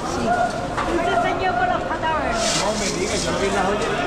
sí. Usted señor con las patadas. No me diga, yo vi las ollas.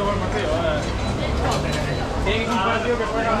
tomar partido. Tiene un partido que juega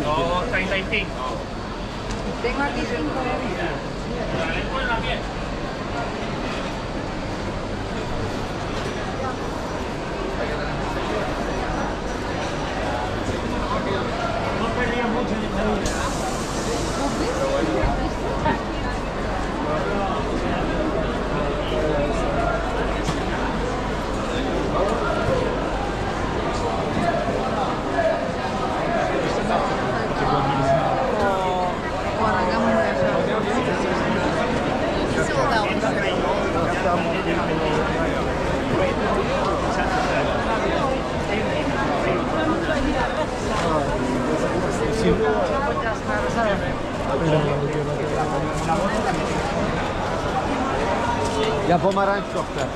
2.35. Tengo aquí cinco de No perdía mucho en esta vida. Ja pomarańcz to chcę.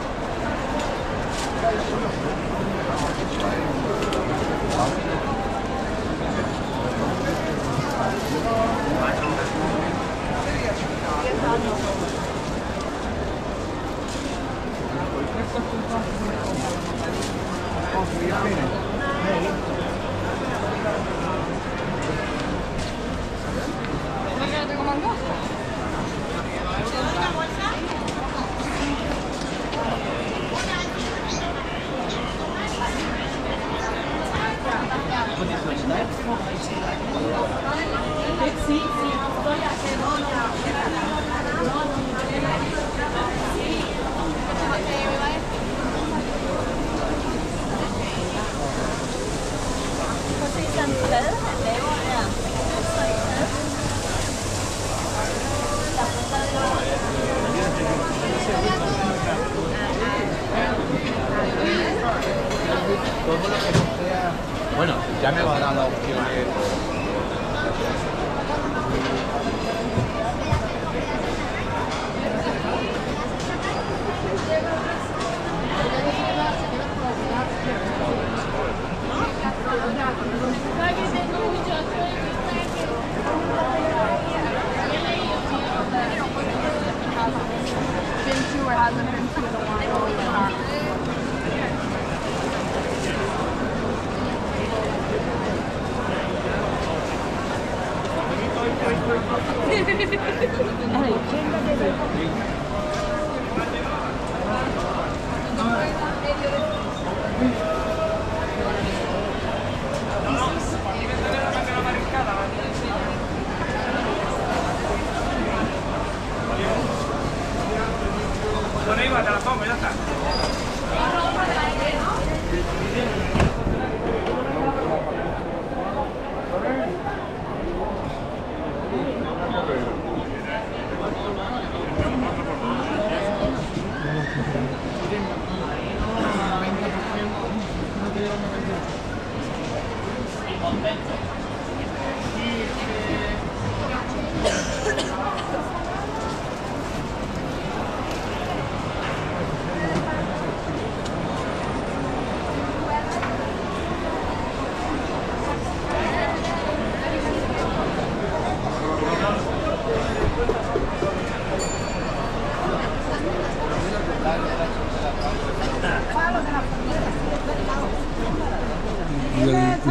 da tarde.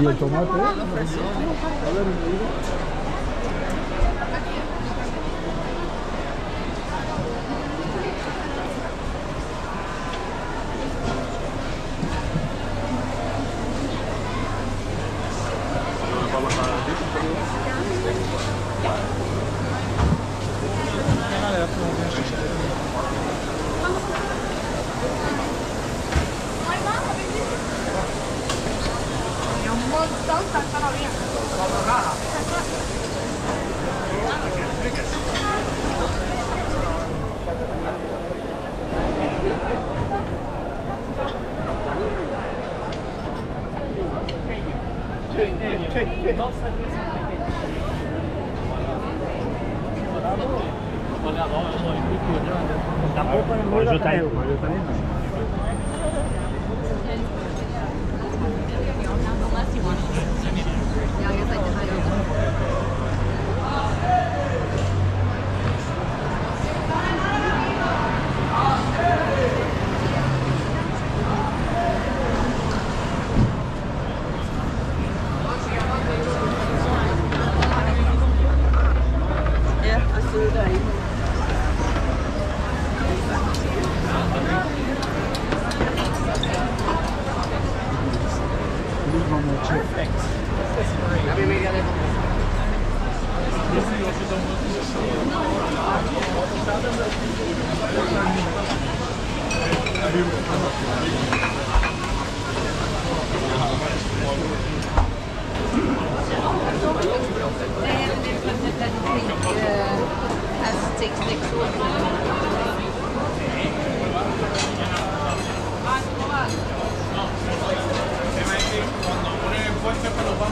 El, tomate?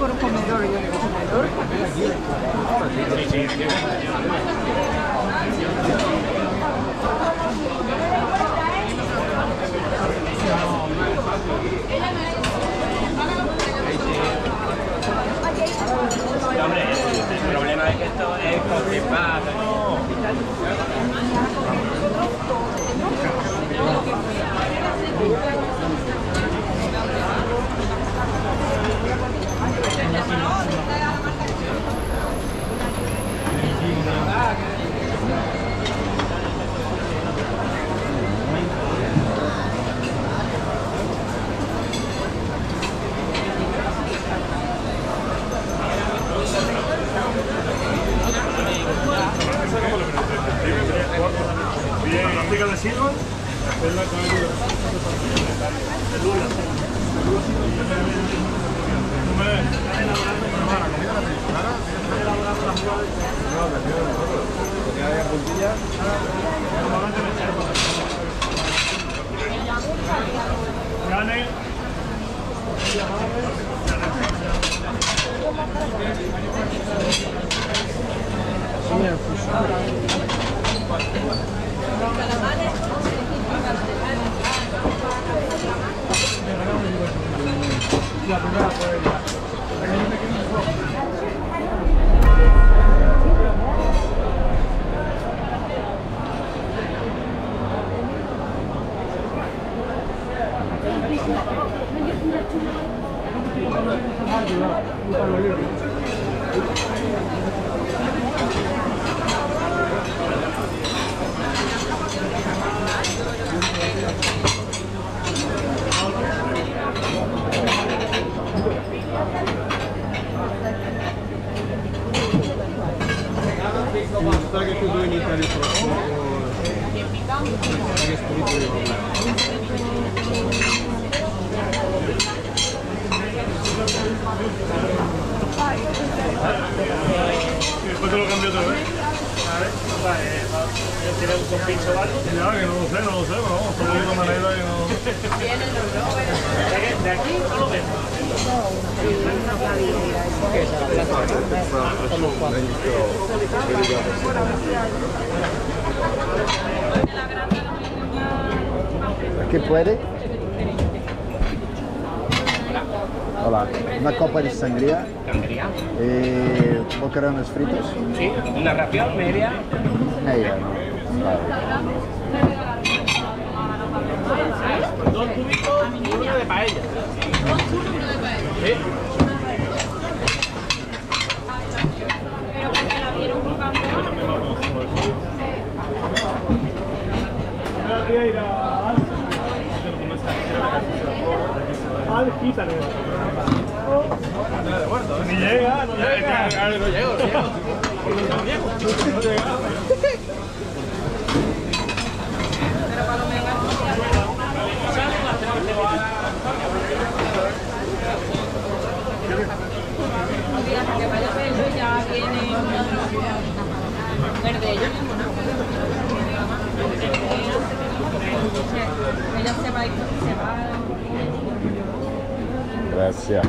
por o comedor y otro comedor. Amen. Thank you. ¿Tiene o algo? Que no lo sé, no lo sé, pero vamos, manera no... ¿De aquí no lo ves? ¿Qué puede? Hola, una copa de sangría, Sangría. eh, boquerones fritos. Sí, una ración media. Media, ¿no? Vale. Dos cubitos y uno de paella. Sí. mal, quítale. Ni llega, no llega. No llego, no llego. No llega. Que a ya viene verde ellos. Ella se va a ir, se va Grazie.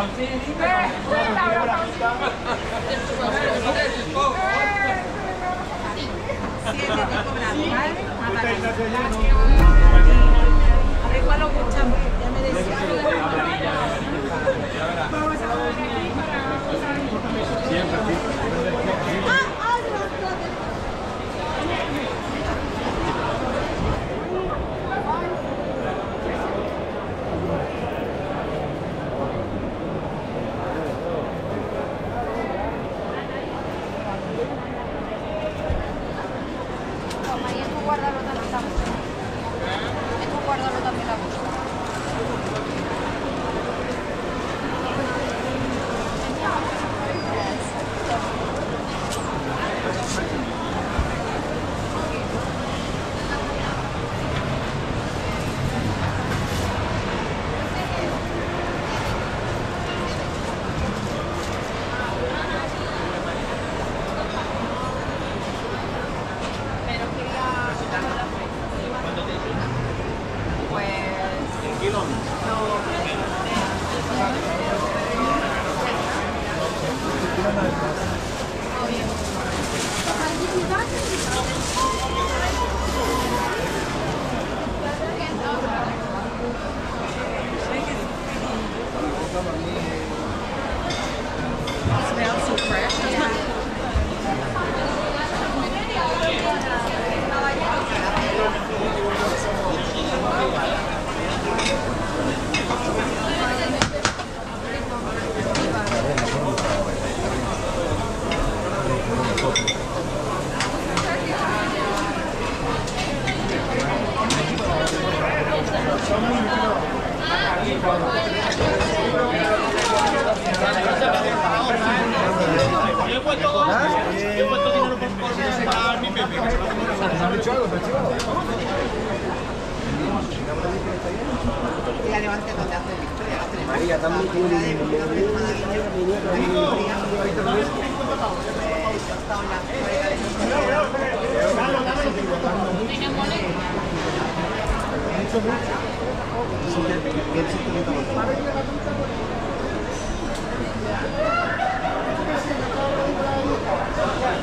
A ver escuchamos. Ya me decía. Vamos a ver. guardarlo Puesto, puesto dinero por, mi Pepe. Típica Gracias.